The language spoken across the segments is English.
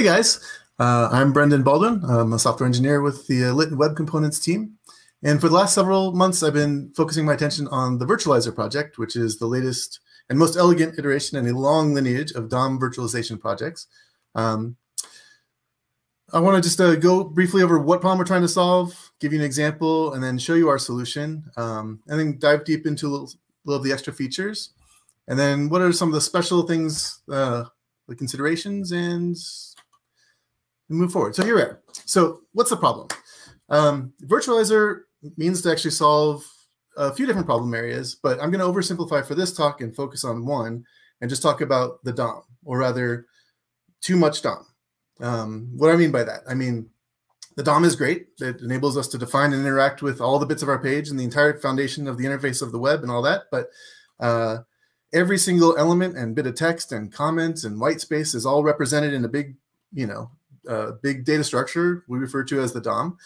Hey guys, uh, I'm Brendan Baldwin. I'm a software engineer with the uh, Lit Web Components team. And for the last several months, I've been focusing my attention on the virtualizer project, which is the latest and most elegant iteration in a long lineage of DOM virtualization projects. Um, I want to just uh, go briefly over what problem we're trying to solve, give you an example, and then show you our solution, um, and then dive deep into a little, of the extra features. And then what are some of the special things, uh, the considerations, and move forward. So here we are. So what's the problem? Um, virtualizer means to actually solve a few different problem areas, but I'm going to oversimplify for this talk and focus on one and just talk about the DOM, or rather, too much DOM. Um, what do I mean by that? I mean, the DOM is great. It enables us to define and interact with all the bits of our page and the entire foundation of the interface of the web and all that. But uh, every single element and bit of text and comments and white space is all represented in a big, you know, uh, big data structure we refer to as the DOM.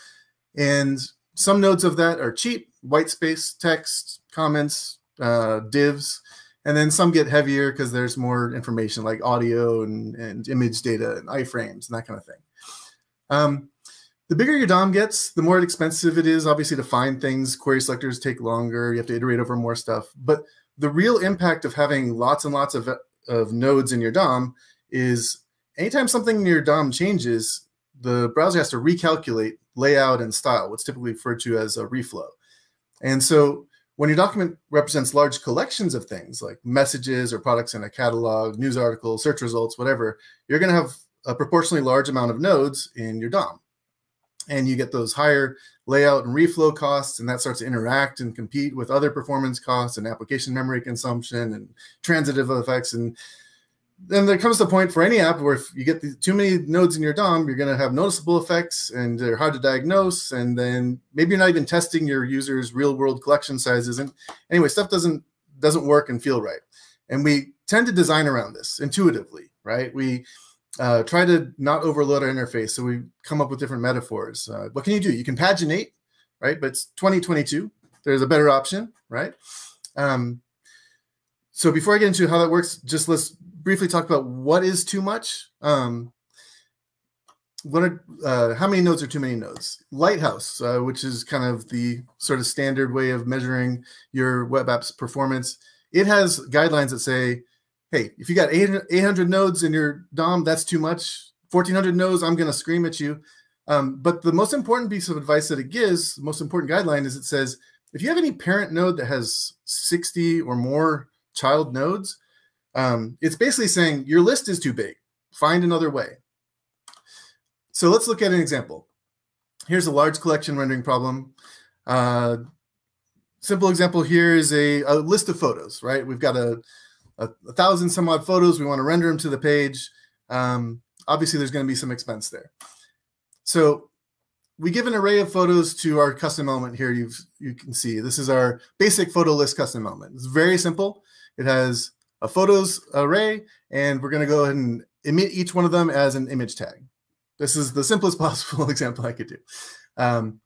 And some nodes of that are cheap, white space, text, comments, uh, divs, and then some get heavier because there's more information like audio and, and image data and iframes and that kind of thing. Um, the bigger your DOM gets, the more expensive it is, obviously, to find things. Query selectors take longer. You have to iterate over more stuff. But the real impact of having lots and lots of, of nodes in your DOM is anytime something in your DOM changes, the browser has to recalculate layout and style, what's typically referred to as a reflow. And so when your document represents large collections of things like messages or products in a catalog, news articles, search results, whatever, you're going to have a proportionally large amount of nodes in your DOM. And you get those higher layout and reflow costs, and that starts to interact and compete with other performance costs and application memory consumption and transitive effects. And then there comes the point for any app where if you get the, too many nodes in your DOM, you're going to have noticeable effects and they're hard to diagnose. And then maybe you're not even testing your users' real world collection sizes. And anyway, stuff doesn't doesn't work and feel right. And we tend to design around this intuitively, right? We uh, try to not overload our interface. So we come up with different metaphors. Uh, what can you do? You can paginate, right? But it's 2022. There's a better option, right? Um, so before I get into how that works, just let's briefly talk about what is too much. Um, what are, uh, how many nodes are too many nodes? Lighthouse, uh, which is kind of the sort of standard way of measuring your web app's performance, it has guidelines that say, hey, if you got 800, 800 nodes in your DOM, that's too much. 1400 nodes, I'm going to scream at you. Um, but the most important piece of advice that it gives, the most important guideline is it says, if you have any parent node that has 60 or more child nodes, um, it's basically saying your list is too big. Find another way. So let's look at an example. Here's a large collection rendering problem. Uh, simple example here is a, a, list of photos, right? We've got a, a, a, thousand some odd photos. We want to render them to the page. Um, obviously, there's going to be some expense there. So we give an array of photos to our custom element here. You you can see this is our basic photo list custom element. It's very simple. It has a photos array, and we're going to go ahead and emit each one of them as an image tag. This is the simplest possible example I could do. Um,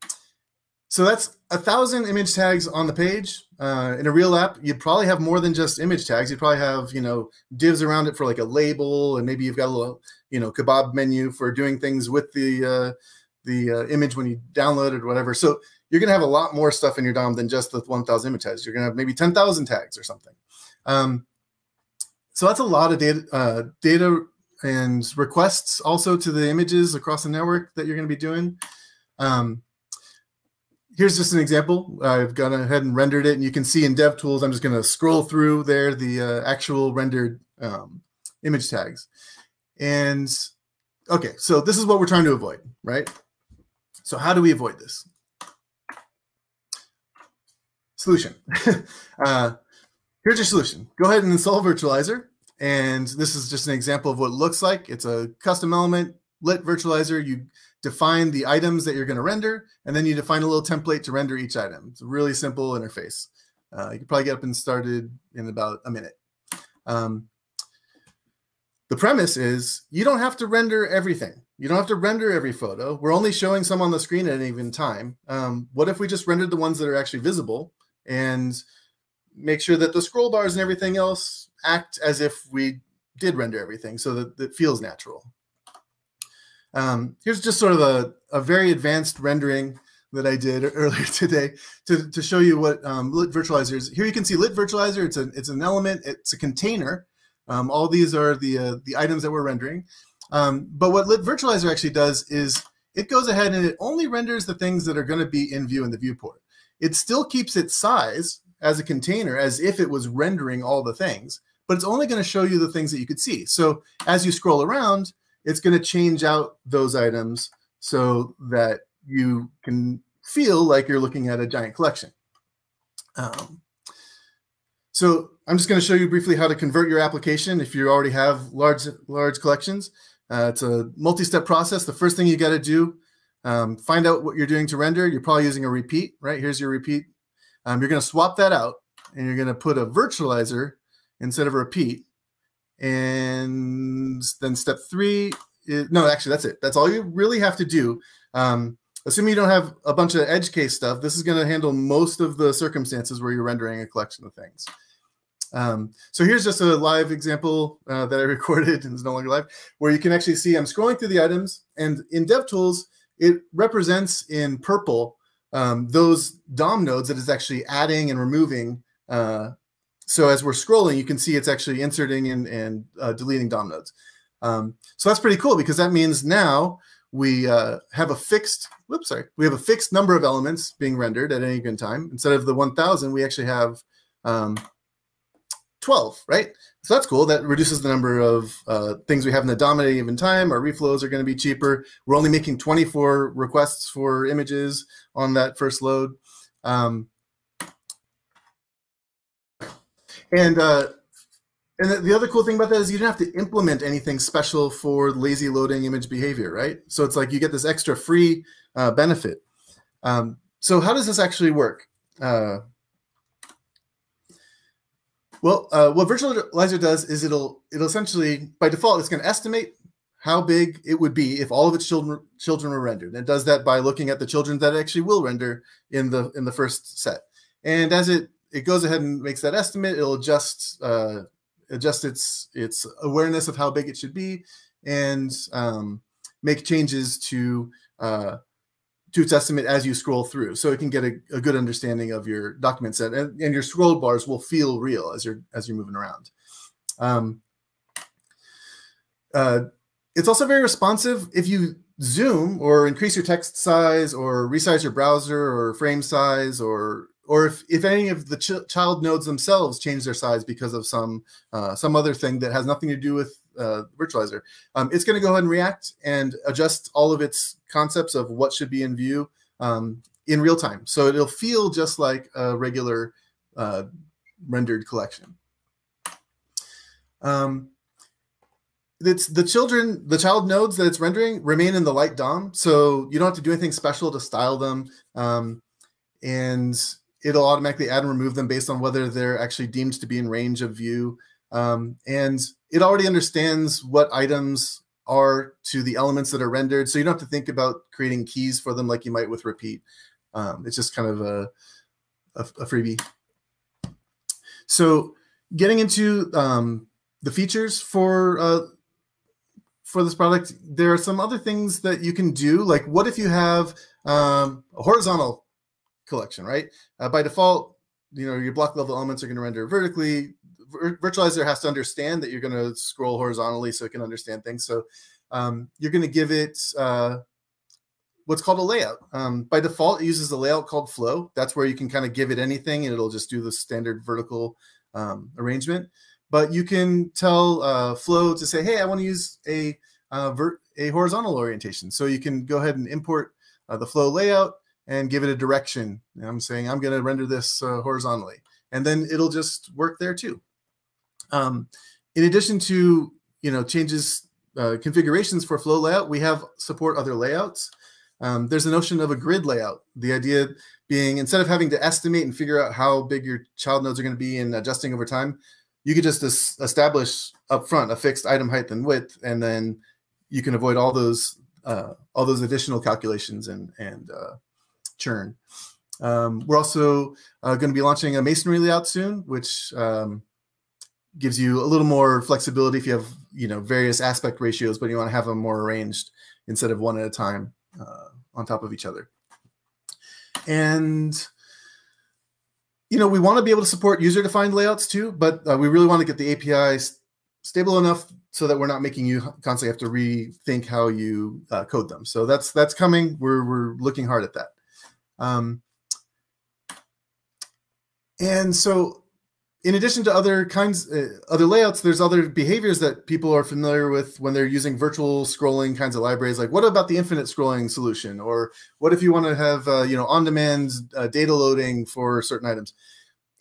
so that's a thousand image tags on the page. Uh, in a real app, you'd probably have more than just image tags. You'd probably have, you know, divs around it for like a label, and maybe you've got a little, you know, kebab menu for doing things with the uh, the uh, image when you download it or whatever. So you're going to have a lot more stuff in your DOM than just the 1,000 image tags. You're going to have maybe 10,000 tags or something. Um, so that's a lot of data, uh, data and requests also to the images across the network that you're going to be doing. Um, here's just an example. I've gone ahead and rendered it, and you can see in DevTools, I'm just going to scroll through there the uh, actual rendered um, image tags. And okay, so this is what we're trying to avoid, right? So how do we avoid this? Solution. uh, here's your solution. Go ahead and install Virtualizer. And this is just an example of what it looks like. It's a custom element, lit virtualizer. You define the items that you're going to render, and then you define a little template to render each item. It's a really simple interface. Uh, you can probably get up and started in about a minute. Um, the premise is you don't have to render everything. You don't have to render every photo. We're only showing some on the screen at any given time. Um, what if we just rendered the ones that are actually visible and make sure that the scroll bars and everything else act as if we did render everything so that it feels natural. Um, here's just sort of a, a very advanced rendering that I did earlier today to, to show you what um, lit virtualizer is. Here you can see lit virtualizer. It's, a, it's an element. It's a container. Um, all these are the, uh, the items that we're rendering. Um, but what lit virtualizer actually does is it goes ahead and it only renders the things that are going to be in view in the viewport. It still keeps its size as a container as if it was rendering all the things, but it's only going to show you the things that you could see. So as you scroll around, it's going to change out those items so that you can feel like you're looking at a giant collection. Um, so I'm just going to show you briefly how to convert your application if you already have large large collections. Uh, it's a multi-step process. The first thing you got to do, um, find out what you're doing to render. You're probably using a repeat, right? Here's your repeat. Um, you're going to swap that out, and you're going to put a virtualizer instead of a repeat. And then step three, is, no, actually, that's it. That's all you really have to do. Um, assuming you don't have a bunch of edge case stuff, this is going to handle most of the circumstances where you're rendering a collection of things. Um, so here's just a live example uh, that I recorded and it's no longer live, where you can actually see I'm scrolling through the items and in DevTools, it represents in purple um, those DOM nodes that is actually adding and removing. Uh, so as we're scrolling, you can see it's actually inserting and, and uh, deleting DOM nodes. Um, so that's pretty cool because that means now we uh, have a fixed, whoops, sorry, we have a fixed number of elements being rendered at any given time. Instead of the 1,000, we actually have um, 12, right? So that's cool. That reduces the number of uh, things we have in the dominating given time. Our reflows are going to be cheaper. We're only making 24 requests for images on that first load. Um, and uh, and the other cool thing about that is you don't have to implement anything special for lazy loading image behavior, right? So it's like you get this extra free uh, benefit. Um, so how does this actually work? Uh, well, uh, what Virtualizer does is it'll it'll essentially by default it's going to estimate how big it would be if all of its children children were rendered. And it does that by looking at the children that actually will render in the in the first set. And as it it goes ahead and makes that estimate, it'll adjust uh, adjust its its awareness of how big it should be and um, make changes to uh, to its estimate as you scroll through. So it can get a, a good understanding of your document set and, and, your scroll bars will feel real as you're as you're moving around. Um, uh, it's also very responsive. If you zoom or increase your text size or resize your browser or frame size or or if, if any of the ch child nodes themselves change their size because of some uh, some other thing that has nothing to do with uh, virtualizer, um, it's going to go ahead and react and adjust all of its concepts of what should be in view um, in real time. So it'll feel just like a regular uh, rendered collection. Um, it's the children, the child nodes that it's rendering remain in the light DOM. So you don't have to do anything special to style them. Um, and it'll automatically add and remove them based on whether they're actually deemed to be in range of view. Um, and it already understands what items are to the elements that are rendered. So you don't have to think about creating keys for them like you might with repeat. Um, it's just kind of a, a, a freebie. So getting into um, the features for uh, for this product, there are some other things that you can do. Like what if you have um, a horizontal collection, right? Uh, by default, you know, your block level elements are going to render vertically. virtualizer has to understand that you're going to scroll horizontally so it can understand things. So um, you're going to give it uh, what's called a layout. Um, by default, it uses a layout called flow. That's where you can kind of give it anything and it'll just do the standard vertical um, arrangement. But you can tell uh, flow to say, hey, I want to use a, uh, a horizontal orientation. So you can go ahead and import uh, the flow layout and give it a direction. I'm saying I'm going to render this uh, horizontally, and then it'll just work there too. Um, in addition to you know changes uh, configurations for flow layout, we have support other layouts. Um, there's a notion of a grid layout. The idea being instead of having to estimate and figure out how big your child nodes are going to be and adjusting over time, you could just establish up front a fixed item height and width, and then you can avoid all those uh, all those additional calculations and and uh, churn. Um, we're also uh, going to be launching a masonry layout soon, which um, gives you a little more flexibility if you have you know various aspect ratios, but you want to have them more arranged instead of one at a time uh, on top of each other. And you know we want to be able to support user-defined layouts too, but uh, we really want to get the API stable enough so that we're not making you constantly have to rethink how you uh, code them. So that's that's coming. We're we're looking hard at that. Um, and so in addition to other kinds, uh, other layouts, there's other behaviors that people are familiar with when they're using virtual scrolling kinds of libraries. Like, what about the infinite scrolling solution? Or what if you want to have, uh, you know, on-demand uh, data loading for certain items?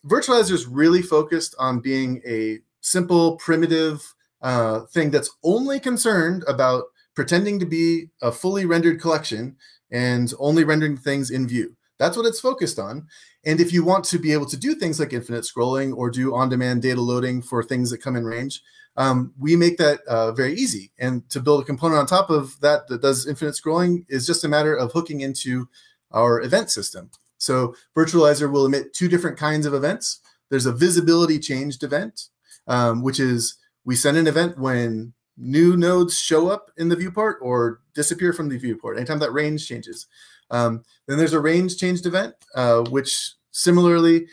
virtualizer is really focused on being a simple, primitive uh, thing that's only concerned about pretending to be a fully rendered collection and only rendering things in view. That's what it's focused on. And if you want to be able to do things like infinite scrolling or do on-demand data loading for things that come in range, um, we make that uh, very easy. And to build a component on top of that that does infinite scrolling is just a matter of hooking into our event system. So Virtualizer will emit two different kinds of events. There's a visibility changed event, um, which is we send an event when new nodes show up in the viewport or disappear from the viewport, anytime that range changes. Um, then there's a range changed event, uh, which similarly,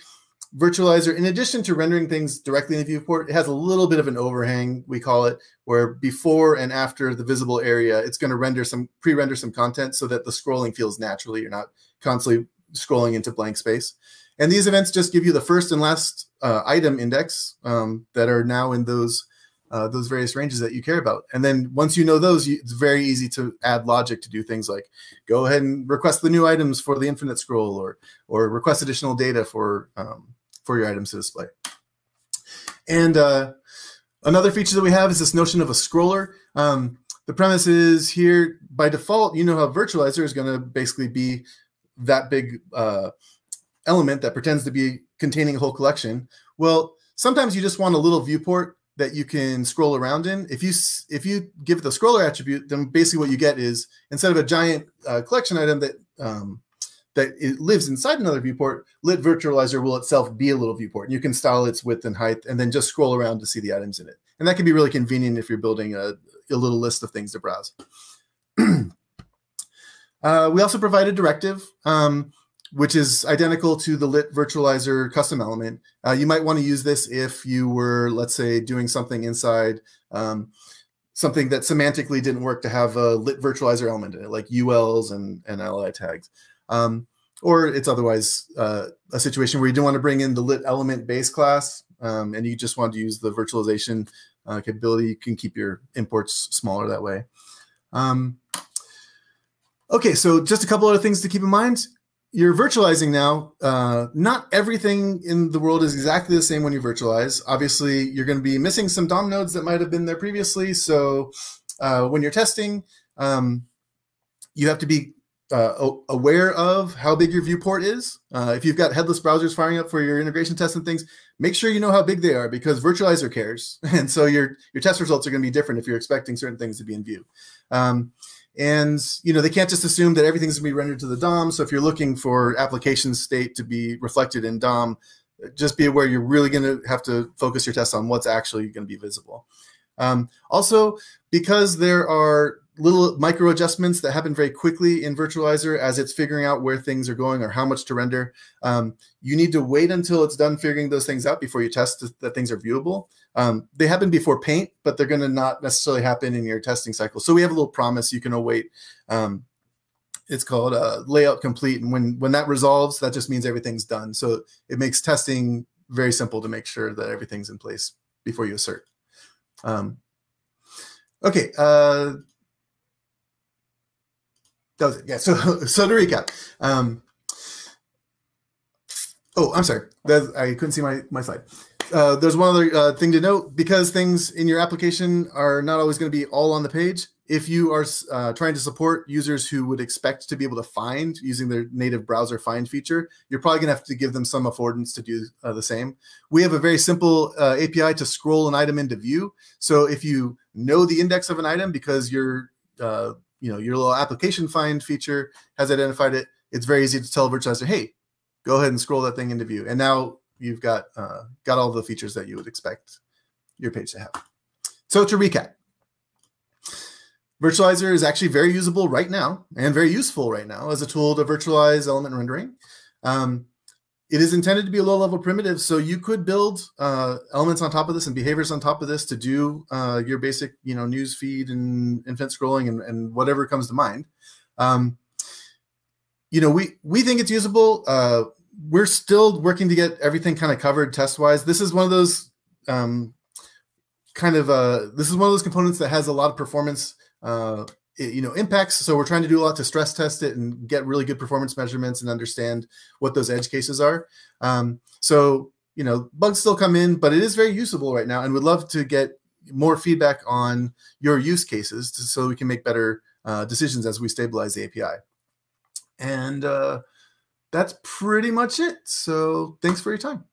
Virtualizer, in addition to rendering things directly in the viewport, it has a little bit of an overhang, we call it, where before and after the visible area, it's going to render some pre-render some content so that the scrolling feels naturally. You're not constantly scrolling into blank space. And these events just give you the first and last uh, item index um, that are now in those uh, those various ranges that you care about. And then once you know those, you, it's very easy to add logic to do things like go ahead and request the new items for the infinite scroll or or request additional data for um, for your items to display. And uh, another feature that we have is this notion of a scroller. Um, the premise is here by default, you know how virtualizer is going to basically be that big uh, element that pretends to be containing a whole collection. Well, sometimes you just want a little viewport that you can scroll around in. If you if you give it the scroller attribute, then basically what you get is instead of a giant uh, collection item that um, that it lives inside another viewport, Lit Virtualizer will itself be a little viewport, and you can style its width and height, and then just scroll around to see the items in it. And that can be really convenient if you're building a, a little list of things to browse. uh, we also provide a directive. Um, which is identical to the lit virtualizer custom element. Uh, you might want to use this if you were, let's say, doing something inside um, something that semantically didn't work to have a lit virtualizer element in it, like ULs and, and li tags. Um, or it's otherwise uh, a situation where you don't want to bring in the lit element base class um, and you just want to use the virtualization uh, capability. You can keep your imports smaller that way. Um, okay, so just a couple other things to keep in mind you're virtualizing now. Uh, not everything in the world is exactly the same when you virtualize. Obviously, you're going to be missing some DOM nodes that might have been there previously. So uh, when you're testing, um, you have to be uh, aware of how big your viewport is. Uh, if you've got headless browsers firing up for your integration tests and things, make sure you know how big they are because virtualizer cares. And so your, your test results are going to be different if you're expecting certain things to be in view. Um, and you know they can't just assume that everything's going to be rendered to the DOM. So if you're looking for application state to be reflected in DOM, just be aware you're really going to have to focus your tests on what's actually going to be visible. Um, also, because there are little micro adjustments that happen very quickly in virtualizer as it's figuring out where things are going or how much to render. Um, you need to wait until it's done figuring those things out before you test that things are viewable. Um, they happen before paint, but they're going to not necessarily happen in your testing cycle. So we have a little promise you can await. Um, it's called uh, layout complete, and when when that resolves, that just means everything's done. So it makes testing very simple to make sure that everything's in place before you assert. Um, okay. Uh, was it. Yeah. So so to recap. Um, oh, I'm sorry. That, I couldn't see my my slide. Uh, there's one other uh, thing to note because things in your application are not always going to be all on the page. If you are uh, trying to support users who would expect to be able to find using their native browser find feature, you're probably going to have to give them some affordance to do uh, the same. We have a very simple uh, API to scroll an item into view. So if you know the index of an item because your uh, you know your little application find feature has identified it, it's very easy to tell virtualizer, hey, go ahead and scroll that thing into view. And now you've got uh, got all the features that you would expect your page to have. So to recap, Virtualizer is actually very usable right now and very useful right now as a tool to virtualize element rendering. Um, it is intended to be a low-level primitive, so you could build uh, elements on top of this and behaviors on top of this to do uh, your basic, you know, news feed and infinite scrolling and, and whatever comes to mind. Um, you know, we we think it's usable. Uh, we're still working to get everything kind of covered test-wise. This is one of those um, kind of uh, this is one of those components that has a lot of performance uh, you know impacts. So we're trying to do a lot to stress test it and get really good performance measurements and understand what those edge cases are. Um, so you know bugs still come in but it is very usable right now and we'd love to get more feedback on your use cases to, so we can make better uh, decisions as we stabilize the api and uh, that's pretty much it. So thanks for your time